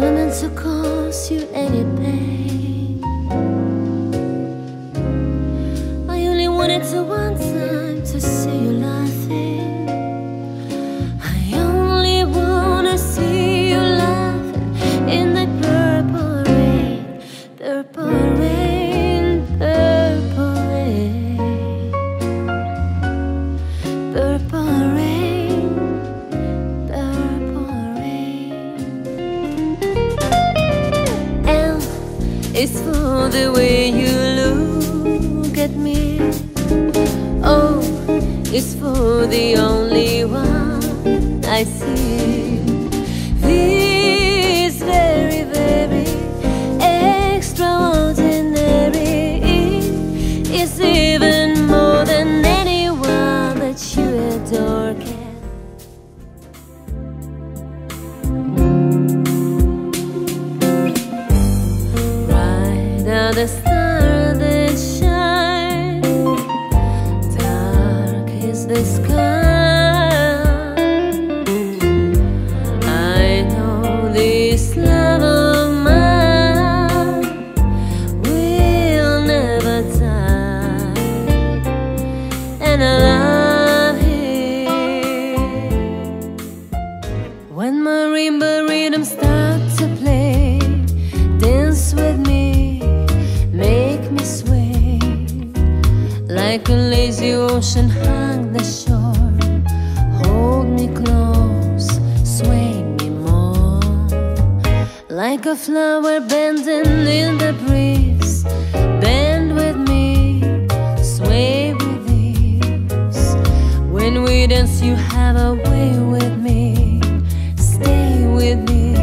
never meant to cause you any pain. I only wanted to one time to see you laughing. I only wanna see you laughing in the purple rain, purple rain, is for the way you look at me. Oh, it's for the only one I see. The that shine, dark is the sky. I know this love of mine will never die, and I love him. When marimba rhythms start to play, Like a lazy ocean hung the shore. Hold me close, sway me more. Like a flower bending in the breeze. Bend with me, sway with ease. When we dance you have a way with me. Stay with me.